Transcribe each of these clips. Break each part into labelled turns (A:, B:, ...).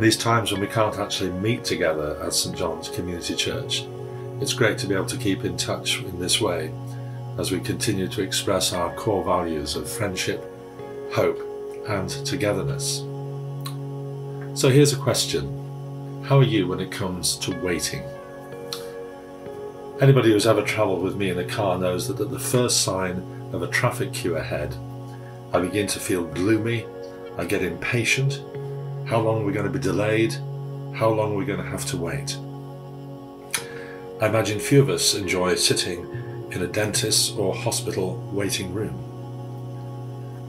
A: In these times when we can't actually meet together at St John's Community Church, it's great to be able to keep in touch in this way as we continue to express our core values of friendship, hope, and togetherness. So here's a question How are you when it comes to waiting? Anybody who's ever travelled with me in a car knows that at the first sign of a traffic queue ahead, I begin to feel gloomy, I get impatient. How long are we going to be delayed? How long are we going to have to wait? I imagine few of us enjoy sitting in a dentist or hospital waiting room.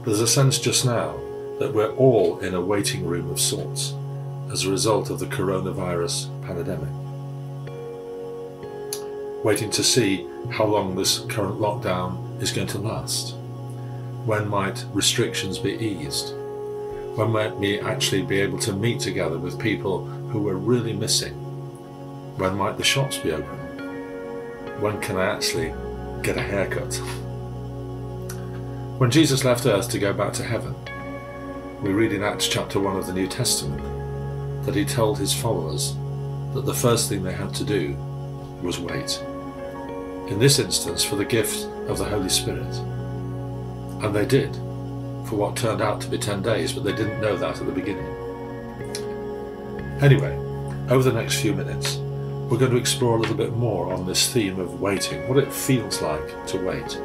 A: There's a sense just now that we're all in a waiting room of sorts as a result of the coronavirus pandemic waiting to see how long this current lockdown is going to last. When might restrictions be eased? When might we actually be able to meet together with people who we're really missing? When might the shops be open? When can I actually get a haircut? When Jesus left earth to go back to heaven, we read in Acts chapter 1 of the New Testament that he told his followers that the first thing they had to do was wait in this instance for the gift of the Holy Spirit. And they did, for what turned out to be 10 days, but they didn't know that at the beginning. Anyway, over the next few minutes, we're going to explore a little bit more on this theme of waiting, what it feels like to wait,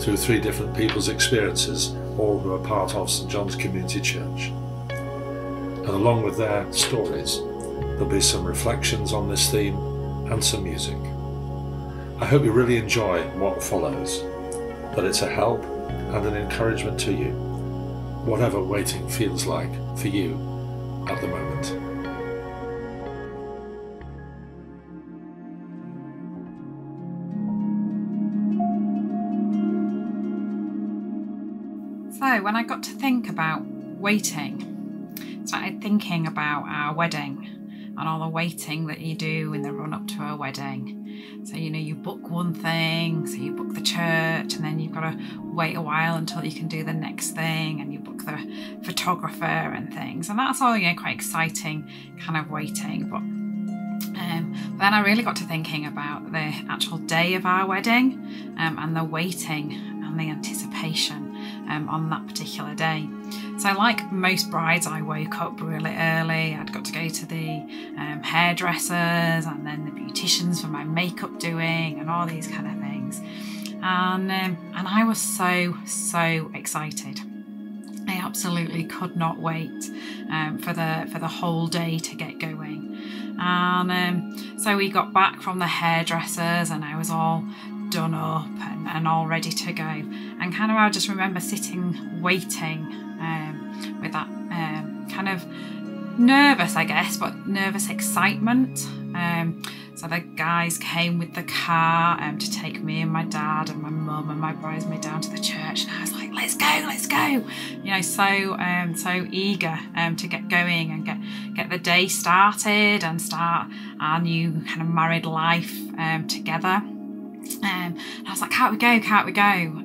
A: through three different people's experiences, all who are part of St John's Community Church. And along with their stories, there'll be some reflections on this theme and some music. I hope you really enjoy what follows, that it's a help and an encouragement to you, whatever waiting feels like for you at the moment.
B: So, when I got to think about waiting, started thinking about our wedding and all the waiting that you do in the run up to a wedding so, you know, you book one thing, so you book the church, and then you've got to wait a while until you can do the next thing, and you book the photographer and things. And that's all, you know, quite exciting kind of waiting. But um, then I really got to thinking about the actual day of our wedding um, and the waiting and the anticipation um, on that particular day. So, like most brides, I woke up really early. I'd got to go to the um, hairdressers and then the beauticians for my makeup doing and all these kind of things. And, um, and I was so, so excited. I absolutely could not wait um, for the for the whole day to get going. And um, so we got back from the hairdressers, and I was all done up and, and all ready to go. And kind of I just remember sitting waiting um, with that um, kind of nervous, I guess, but nervous excitement. Um, so the guys came with the car um, to take me and my dad and my mum and my bridesmaid down to the church, and I was like, "Let's go, let's go!" You know, so um, so eager um, to get going and get get the day started and start our new kind of married life um, together. Um, I was like, "Can't we go? Can't we go?"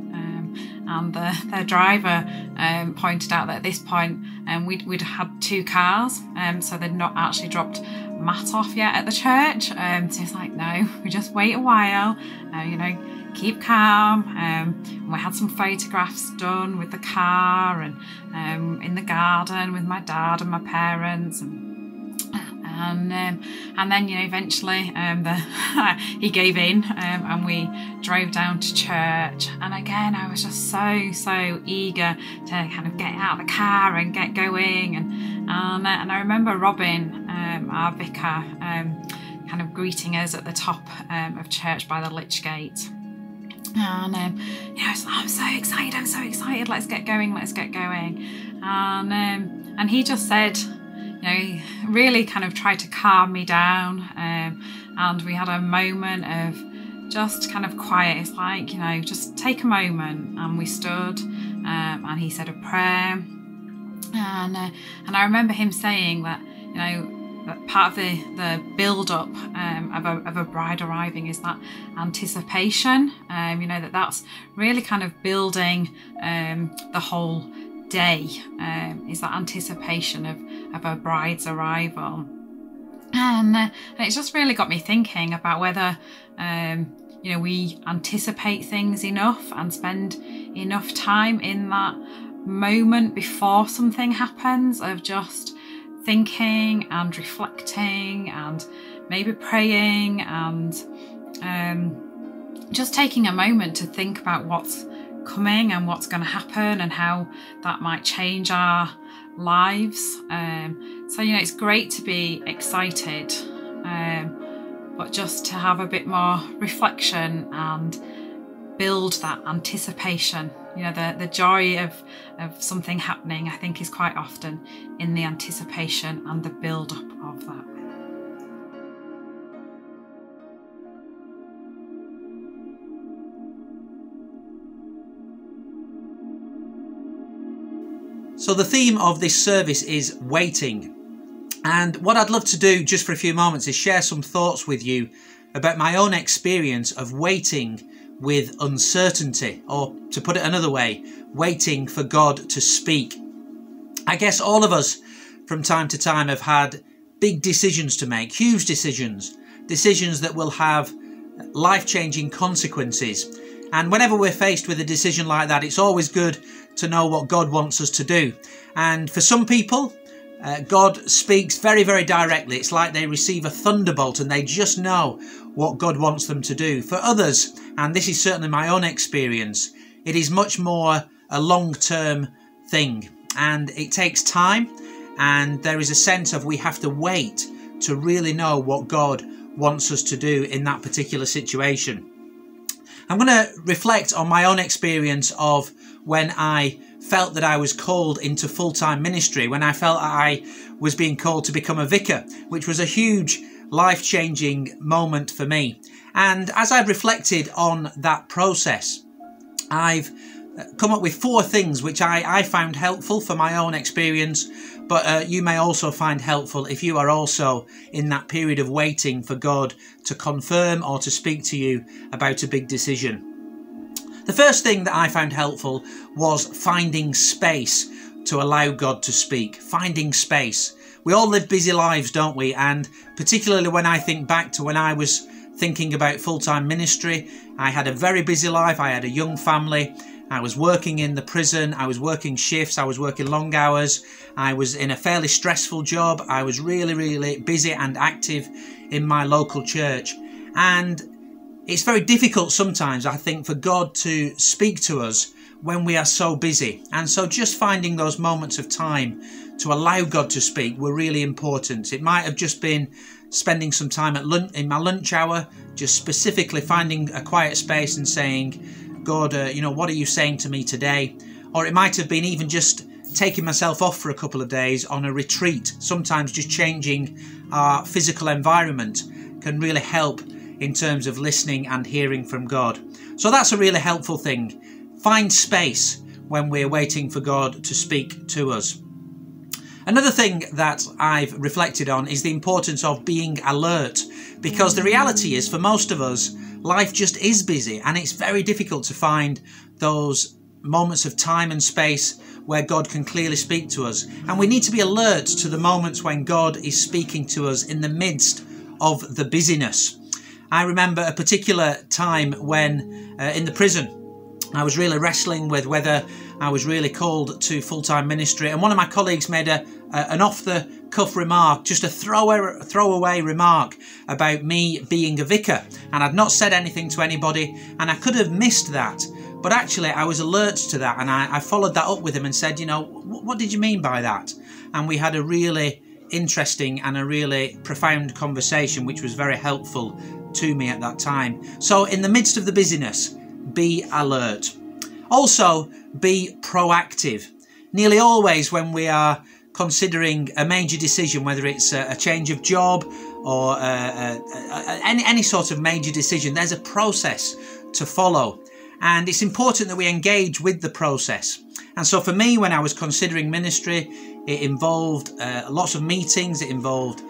B: And the, the driver um, pointed out that at this point um, we'd, we'd had two cars, um, so they'd not actually dropped Matt off yet at the church. Um, so it's like, no, we just wait a while, uh, you know, keep calm. Um, we had some photographs done with the car and um, in the garden with my dad and my parents and and um, and then you know eventually um, the he gave in um, and we drove down to church. And again I was just so so eager to kind of get out of the car and get going. And and, uh, and I remember Robin um, our vicar um, kind of greeting us at the top um, of church by the lich gate. And um, you know, I'm so excited, I'm so excited, let's get going, let's get going. And um, and he just said, you know, he really kind of tried to calm me down. Um, and we had a moment of just kind of quiet. It's like, you know, just take a moment. And we stood um, and he said a prayer. And, uh, and I remember him saying that, you know, that part of the, the build up um, of, a, of a bride arriving is that anticipation. Um, you know, that that's really kind of building um, the whole day um, is that anticipation of, of a bride's arrival. And, uh, and it's just really got me thinking about whether um, you know we anticipate things enough and spend enough time in that moment before something happens of just thinking and reflecting and maybe praying and um, just taking a moment to think about what's coming and what's going to happen and how that might change our lives. Um, so, you know, it's great to be excited, um, but just to have a bit more reflection and build that anticipation. You know, the, the joy of, of something happening, I think, is quite often in the anticipation and the build up of that.
C: So, the theme of this service is waiting. And what I'd love to do just for a few moments is share some thoughts with you about my own experience of waiting with uncertainty, or to put it another way, waiting for God to speak. I guess all of us from time to time have had big decisions to make, huge decisions, decisions that will have life changing consequences. And whenever we're faced with a decision like that, it's always good to know what God wants us to do. And for some people, uh, God speaks very, very directly. It's like they receive a thunderbolt and they just know what God wants them to do. For others, and this is certainly my own experience, it is much more a long term thing and it takes time. And there is a sense of we have to wait to really know what God wants us to do in that particular situation. I'm going to reflect on my own experience of when I felt that I was called into full time ministry, when I felt I was being called to become a vicar, which was a huge life changing moment for me. And as I've reflected on that process, I've come up with four things which I, I found helpful for my own experience, but uh, you may also find helpful if you are also in that period of waiting for God to confirm or to speak to you about a big decision. The first thing that I found helpful was finding space to allow God to speak, finding space. We all live busy lives, don't we? And particularly when I think back to when I was thinking about full time ministry, I had a very busy life, I had a young family. I was working in the prison, I was working shifts, I was working long hours, I was in a fairly stressful job, I was really, really busy and active in my local church. And it's very difficult sometimes, I think, for God to speak to us when we are so busy. And so just finding those moments of time to allow God to speak were really important. It might have just been spending some time at lunch in my lunch hour, just specifically finding a quiet space and saying, God, uh, you know, what are you saying to me today? Or it might have been even just taking myself off for a couple of days on a retreat. Sometimes just changing our physical environment can really help in terms of listening and hearing from God. So that's a really helpful thing. Find space when we're waiting for God to speak to us. Another thing that I've reflected on is the importance of being alert because the reality is, for most of us, life just is busy and it's very difficult to find those moments of time and space where God can clearly speak to us. And we need to be alert to the moments when God is speaking to us in the midst of the busyness. I remember a particular time when uh, in the prison I was really wrestling with whether I was really called to full time ministry, and one of my colleagues made a, an off the cuff remark, just a throw throwaway remark about me being a vicar, and I'd not said anything to anybody, and I could have missed that. But actually, I was alert to that, and I, I followed that up with him and said, you know, what did you mean by that? And we had a really interesting and a really profound conversation, which was very helpful to me at that time. So, in the midst of the busyness, be alert. Also, be proactive. Nearly always, when we are considering a major decision, whether it's a, change of job or uh, uh, uh, any, any sort of major decision, there's a process to follow. And it's important that we engage with the process. And so, for me, when I was considering ministry, it involved uh, lots of meetings, it involved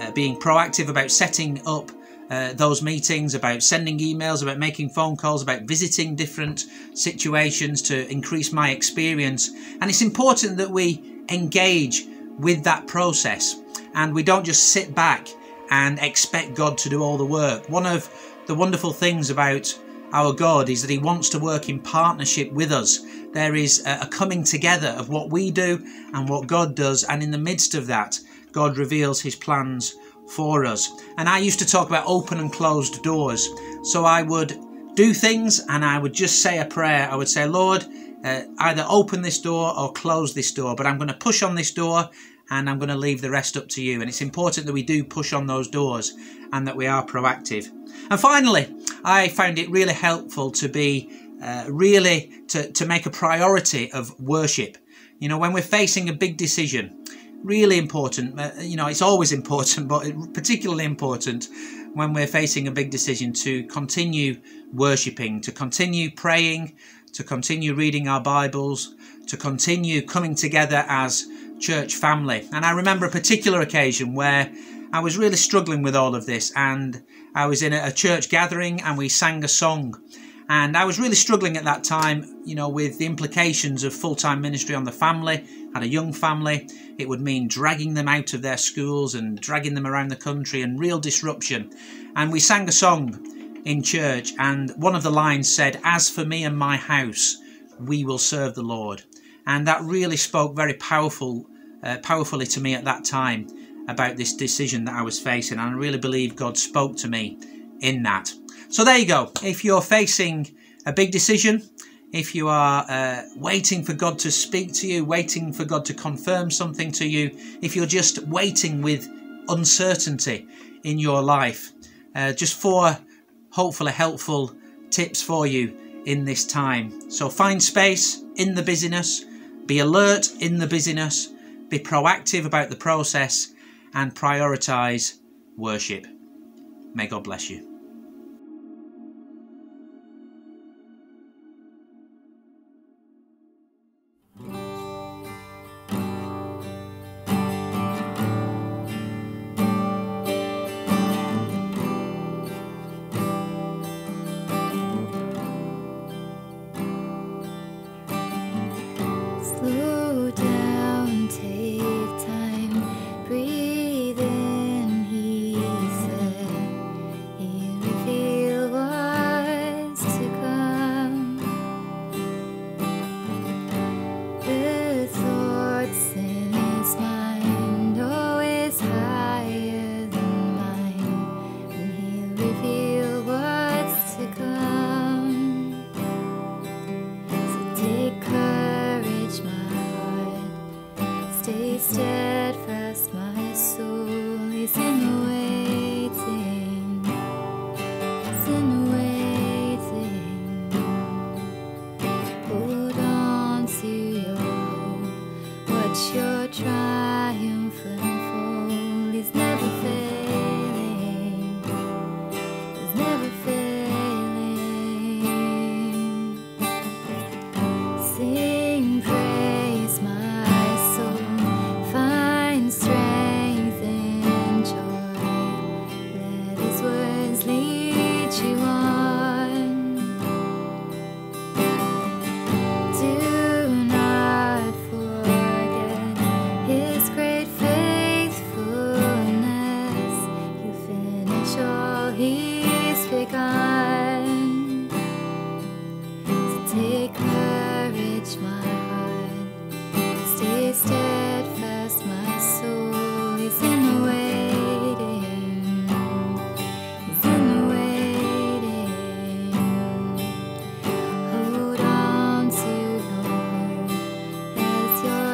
C: uh, being proactive about setting up uh, those meetings, about sending emails, about making phone calls, about visiting different situations to increase my experience. And it's important that we engage with that process and we don't just sit back and expect God to do all the work. One of the wonderful things about our God is that He wants to work in partnership with us. There is a coming together of what we do and what God does, and in the midst of that, God reveals His plans for us. And I used to talk about open and closed doors. So I would do things and I would just say a prayer. I would say, Lord, uh, either open this door or close this door, but I'm going to push on this door and I'm going to leave the rest up to you. And it's important that we do push on those doors and that we are proactive. And finally, I found it really helpful to be uh, really to, to make a priority of worship. You know, when we're facing a big decision, really important, uh, you know, it's always important, but particularly important when we're facing a big decision to continue worshipping, to continue praying, to continue reading our Bibles, to continue coming together as church family. And I remember a particular occasion where I was really struggling with all of this, and I was in a church gathering and we sang a song. And I was really struggling at that time, you know, with the implications of full time ministry on the family. Had a young family, it would mean dragging them out of their schools and dragging them around the country and real disruption. And we sang a song in church, and one of the lines said, As for me and my house, we will serve the Lord. And that really spoke very powerful, uh, powerfully to me at that time about this decision that I was facing. And I really believe God spoke to me in that. So there you go. If you're facing a big decision, if you are uh, waiting for God to speak to you, waiting for God to confirm something to you, if you're just waiting with uncertainty in your life, uh, just four hopefully helpful tips for you in this time. So find space in the busyness, be alert in the busyness, be proactive about the process, and prioritize worship. May God bless you.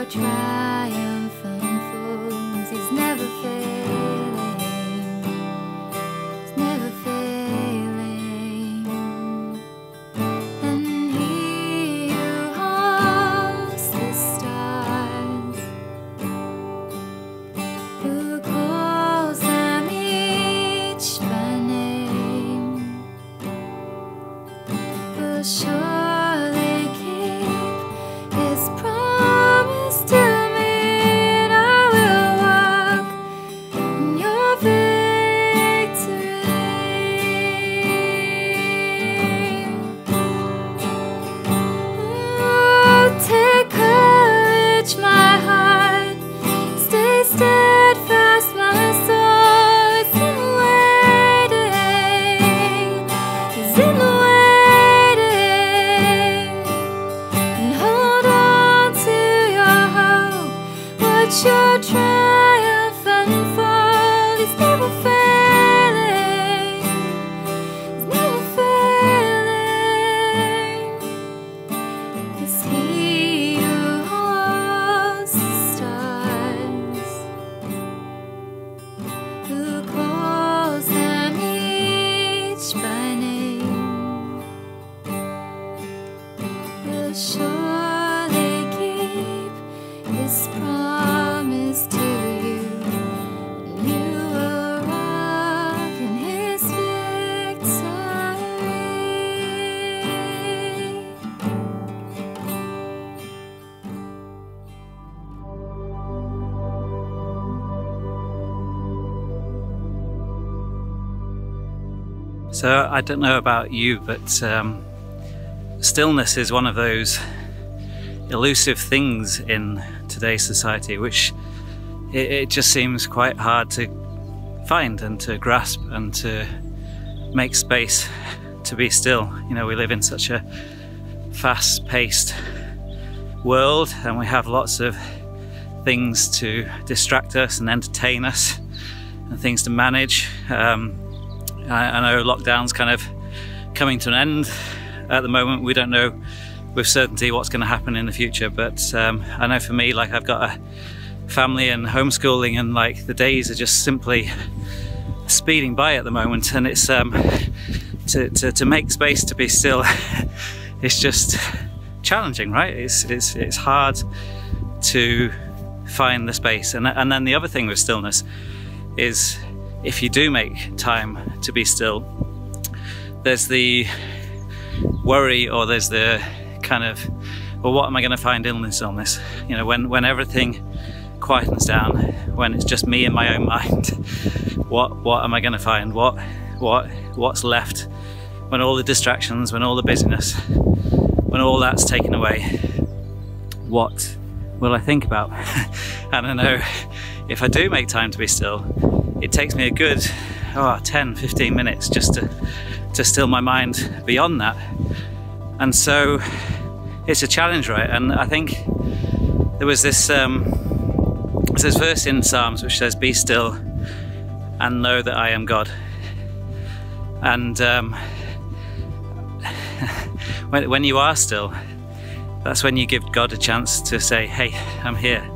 C: try.
D: So I don't know about you, but um, stillness is one of those elusive things in today's society, which it, it just seems quite hard to find and to grasp and to make space to be still. You know, we live in such a fast-paced world, and we have lots of things to distract us and entertain us, and things to manage. Um, I, I know lockdown's kind of coming to an end at the moment. We don't know with certainty what's going to happen in the future, but um, I know for me, like I've got a family and homeschooling, and like the days are just simply speeding by at the moment, and it's um, to, to, to make space to be still. it's just challenging, right? It's it's it's hard to find the space, and and then the other thing with stillness is if you do make time to be still, there's the worry or there's the kind of, well, what am I going to find in this illness? You know, when, when everything quietens down, when it's just me in my own mind, what, what am I going to find? What, what, what's left when all the distractions, when all the busyness, when all that's taken away? What will I think about? and I know if I do make time to be still, it takes me a good oh, 10, 15 minutes just to, to still my mind beyond that. And so it's a challenge, right? And I think there was this, um, there's this verse in Psalms which says, Be still and know that I am God. And um, when, when you are still, that's when you give God a chance to say, Hey, I'm here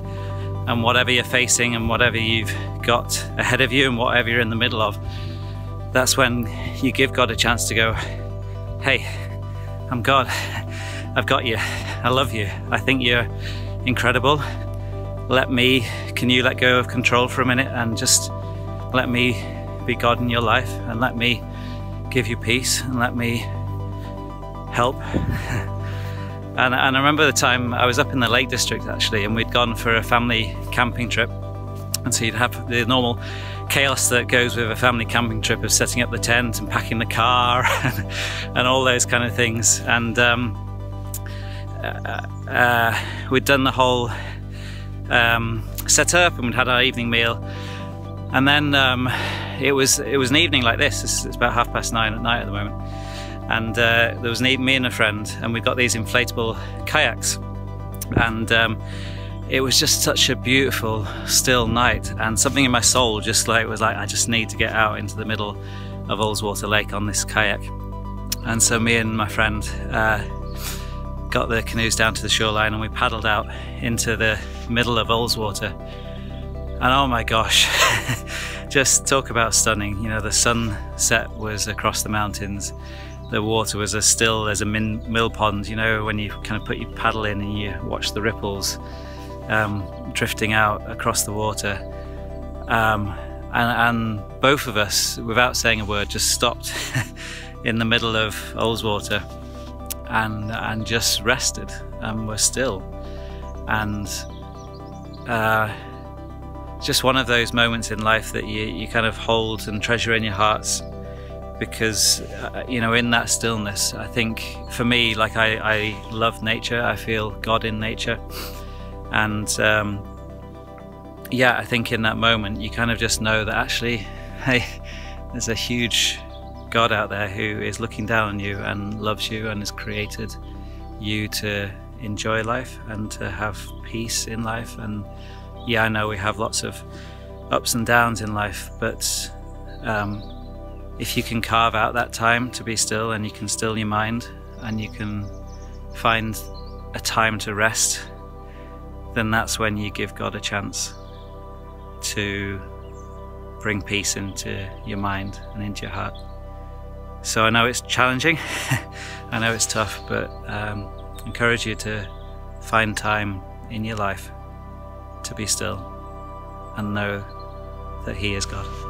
D: and whatever you're facing and whatever you've got ahead of you and whatever you're in the middle of, that's when you give God a chance to go, hey, I'm God. I've got you. I love you. I think you're incredible. Let me, can you let go of control for a minute and just let me be God in your life and let me give you peace and let me help. And, and, I remember the time I was up in the Lake District actually, and we'd gone for a family camping trip. And so you'd have the normal chaos that goes with a family camping trip of setting up the tent and packing the car and, all those kind of things. And um, uh, uh, we'd done the whole um, setup and we'd had our evening meal. And then um, it was it was an evening like this. It's about half past nine at night at the moment and uh, there was me and a friend and we got these inflatable kayaks. And um, it was just such a beautiful still night. And something in my soul just like was like I just need to get out into the middle of Ullswater Lake on this kayak. And so me and my friend uh, got the canoes down to the shoreline and we paddled out into the middle of Ullswater. And oh my gosh just talk about stunning. You know the sunset was across the mountains the water was as still as a min, mill pond, you know, when you kind of put your paddle in and you watch the ripples um, drifting out across the water. Um, and, and, both of us, without saying a word, just stopped in the middle of Ullswater and, and just rested and were still. And uh, just one of those moments in life that you, you kind of hold and treasure in your hearts because uh, you know in that stillness i think for me like i, I love nature. I feel god in nature. And um, yeah i think in that moment you kind of just know that actually hey there's a huge god out there who is looking down on you and loves you and has created you to enjoy life and to have peace in life. And yeah i know we have lots of ups and downs in life but um, if you can carve out that time to be still and you can still your mind and you can find a time to rest, then that's when you give God a chance to bring peace into your mind and into your heart. So I know it's challenging, I know it's tough, but um, encourage you to find time in your life to be still and know that He is God.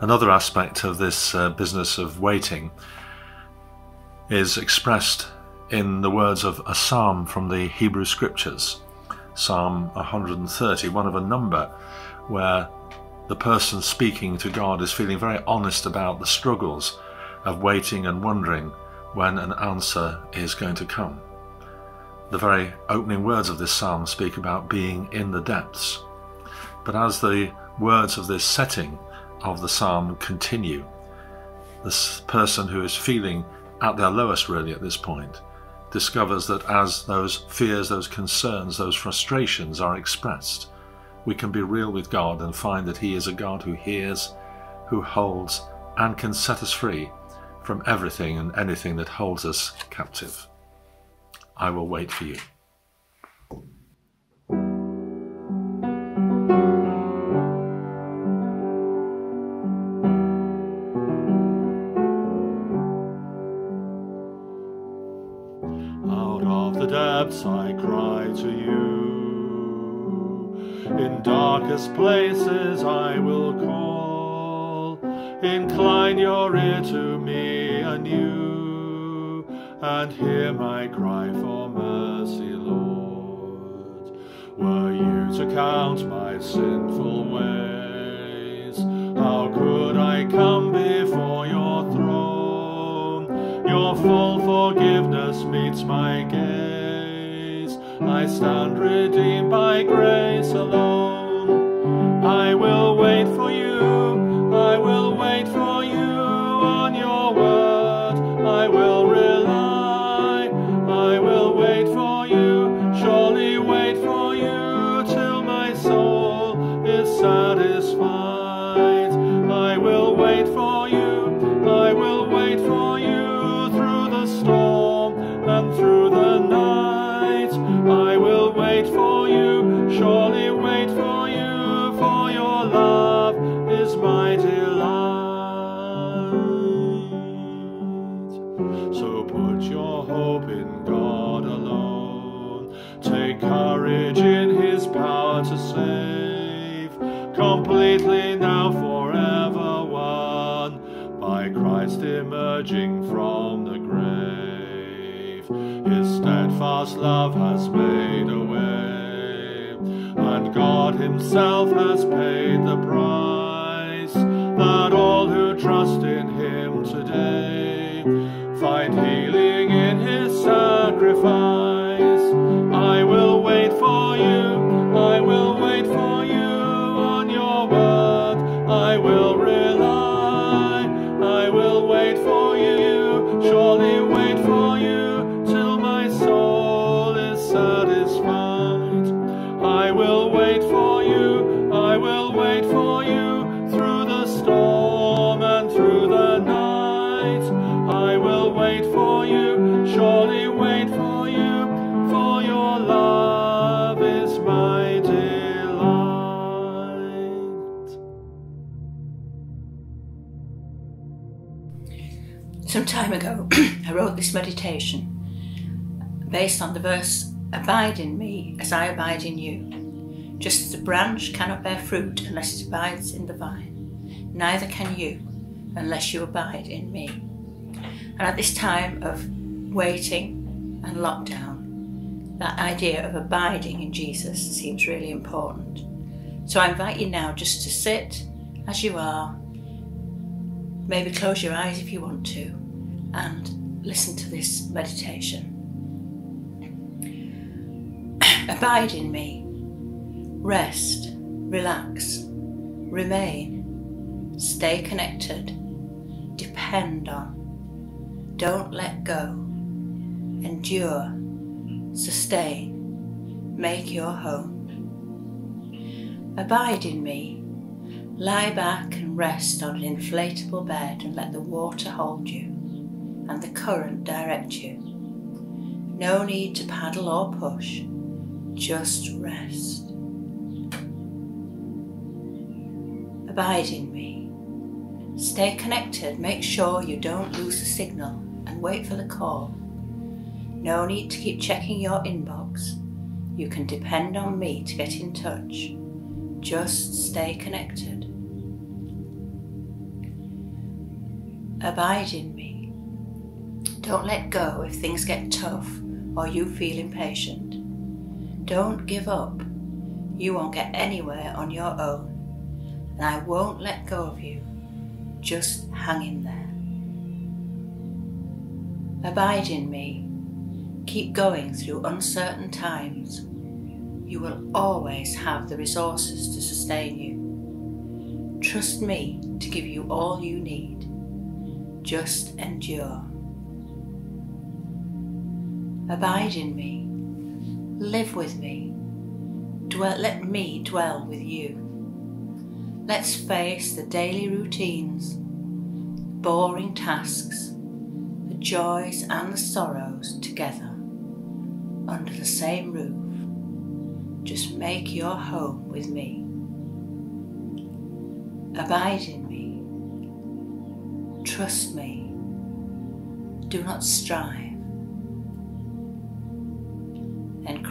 A: Another aspect of this uh, business of waiting is expressed in the words of a psalm from the Hebrew Scriptures, Psalm 130, one of a number where the person speaking to God is feeling very honest about the struggles of waiting and wondering when an answer is going to come. The very opening words of this psalm speak about being in the depths. But as the words of this setting of the psalm continue. This person who is feeling at their lowest, really, at this point, discovers that as those fears, those concerns, those frustrations are expressed, we can be real with God and find that He is a God who hears, who holds, and can set us free from everything and anything that holds us captive. I will wait for you.
E: And hear my cry for mercy, Lord. Were you to count my sinful ways, how could I come before your throne? Your full forgiveness meets my gaze. I stand redeemed by grace alone. I will wait for you, I will wait for Christ emerging from the grave. His steadfast love has made a way, and God Himself has paid the price that all who trust in Him today find healing
F: Some time ago, I wrote this meditation based on the verse Abide in me as I abide in you. Just as a branch cannot bear fruit unless it abides in the vine, neither can you unless you abide in me. And at this time of waiting and lockdown, that idea of abiding in Jesus seems really important. So I invite you now just to sit as you are, maybe close your eyes if you want to, and listen to this meditation. Abide in me. Rest, relax, remain, stay connected, depend on, don't let go, endure, sustain, make your home. Abide in me. Lie back and rest on an inflatable bed and let the water hold you and the current direct you. No need to paddle or push, just rest. Abide in me. Stay connected, make sure you don't lose the signal, and wait for the call. No need to keep checking your inbox. You can depend on me to get in touch. Just stay connected. Abide in me. Don't let go if things get tough or you feel impatient. Don't give up. You won't get anywhere on your own, and I won't let go of you. Just hang in there. Abide in me. Keep going through uncertain times. You will always have the resources to sustain you. Trust me to give you all you need. Just endure. Abide in me. Live with me. Dwell, let me dwell with you. Let's face the daily routines, boring tasks, the joys and the sorrows together under the same roof. Just make your home with me. Abide in me. Trust me. Do not strive.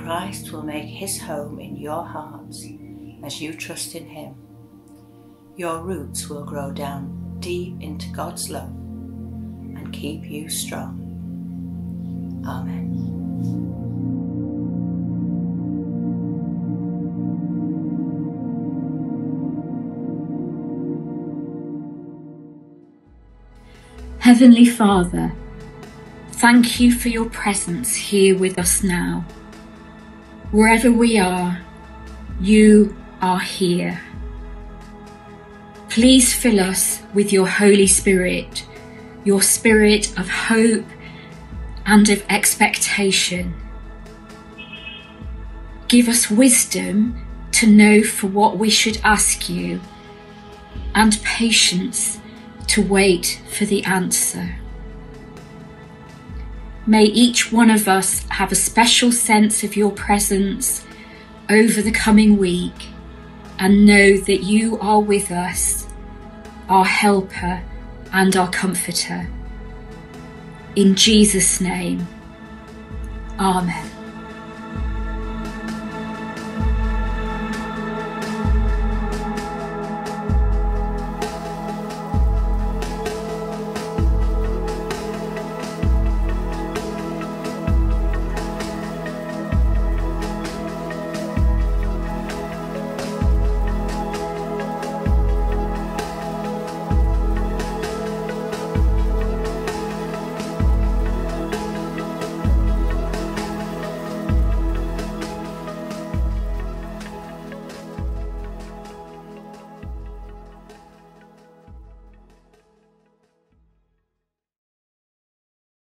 F: Christ will make his home in your hearts as you trust in him. Your roots will grow down deep into God's love and keep you strong. Amen.
G: Heavenly Father, thank you for your presence here with us now. Wherever we are, you are here. Please fill us with your Holy Spirit, your spirit of hope and of expectation. Give us wisdom to know for what we should ask you and patience to wait for the answer. May each one of us have a special sense of your presence over the coming week and know that you are with us, our helper and our comforter. In Jesus' name, Amen.